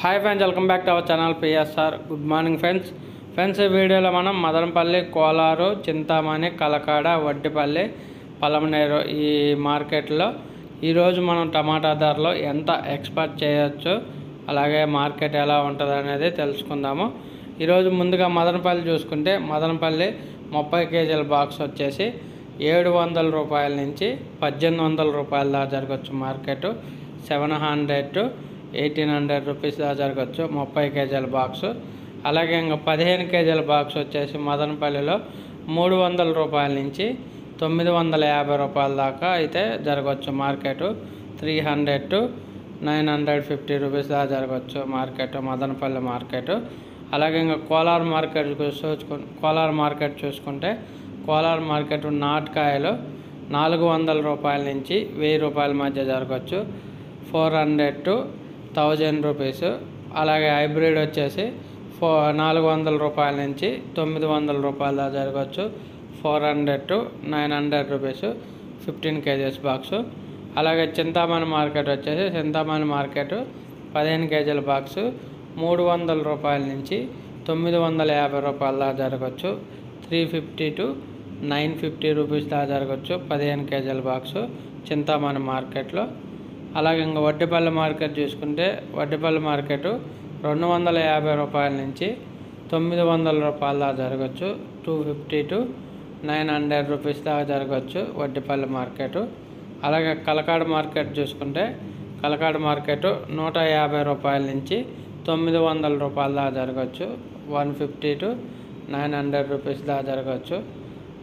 Hi friends welcome back to our channel PSR good morning friends friends ఈ వీడియోలో మనం మదనపల్లి కోలారు చింతామణి కలకాడ వడ్డిపల్లి పలమనేరు ఈ మార్కెట్లో ఈరోజు మనం టమాటా ధరలో ఎంత ఎక్స్పర్ట్ చేయొచ్చు అలాగే మార్కెట్ ఎలా ఉంటుంది అనేది తెలుసుకుందాము. ఈరోజు ముందుగా మదనపల్లి చూసుకుంటే మదనపల్లి ముప్పై కేజీల బాక్స్ వచ్చేసి ఏడు వందల రూపాయల నుంచి పద్దెనిమిది వందల రూపాయల దాకా జరగచ్చు market. Seven hundred to eighteen hundred rupees దాకా జరగచ్చు ముప్పై కేజీల బాక్స్. అలాగే ఇంకా పదిహేను కేజీల బాక్స్ వచ్చేసి మదనపల్లిలో మూడు వందల రూపాయల నుంచి తొమ్మిది వందల యాభై రూపాయల దాకా అయితే జరగవచ్చు market. Three hundred to nine hundred fifty rupees దాకా జరగవచ్చు మార్కెట్ మదనపల్లి మార్కెట్. అలాగే ఇంకా కోలార్ మార్కెట్ చూసుకు కోలార్ మార్కెట్ చూసుకుంటే కోలార్ మార్కెట్ నాటకాయలు నాలుగు వందల రూపాయల నుంచి వెయ్యి రూపాయల మధ్య జరగవచ్చు four hundred to thousand rupees. అలాగే హైబ్రిడ్ వచ్చేసి ఫో నాలుగు వందల రూపాయల నుంచి తొమ్మిది వందల రూపాయల దాకా four hundred to nine hundred rupees fifteen kgs box. అలాగే చింతామణి మార్కెట్ వచ్చేసి చింతామణి మార్కెట్ పదిహేను కేజీల బాక్స్ మూడు వందల రూపాయల నుంచి తొమ్మిది వందల యాభై రూపాయల దాకా జరగవచ్చు. Three fifty to nine fifty rupees దాకా జరగవచ్చు పదిహేను కేజీల బాక్స్ చింతామణి మార్కెట్లో. అలాగే ఇంకా వడ్డేపల్లి మార్కెట్ చూసుకుంటే వడ్డేపల్లి మార్కెట్ రెండు వందల యాభై రూపాయల నుంచి తొమ్మిది వందల రూపాయల దాకా జరగచ్చు. Two fifty to nine hundred rupees దాకా జరగచ్చు వడ్డేపల్లి మార్కెట్. అలాగే కలకాడ మార్కెట్ చూసుకుంటే కలకాడ మార్కెట్ నూట యాభై రూపాయల నుంచి తొమ్మిది వందల రూపాయల దాకా జరగచ్చు. One fifty to nine hundred rupees దాకా జరగచ్చు.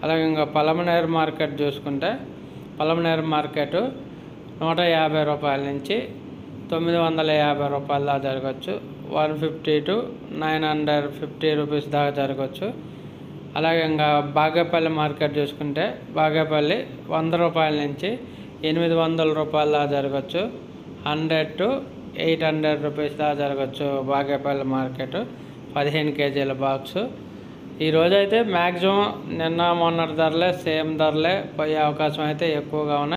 అలాగే ఇంకా పలమనేరు మార్కెట్ చూసుకుంటే పలమనేరు మార్కెట్ నూట యాభై రూపాయల నుంచి తొమ్మిది వందల యాభై రూపాయల దాకా జరగచ్చు one fifty to nine hundred fifty rupees దాకా జరగచ్చు అలాగే ఇంకా బాగేపల్లి మార్కెట్ చూసుకుంటే బాగేపల్లి వంద రూపాయల నుంచి ఎనిమిది వందల రూపాయల దాకా జరగచ్చు hundred to eight hundred rupees దాకా జరగచ్చు బాగేపల్లి మార్కెట్. పదిహేను కేజీల బాక్స్. ఈరోజైతే మ్యాక్సిమం నిన్న మొన్నటి ధరలే సేమ్ ధరలే పోయే అవకాశం అయితే ఎక్కువగా ఉన్నాయి.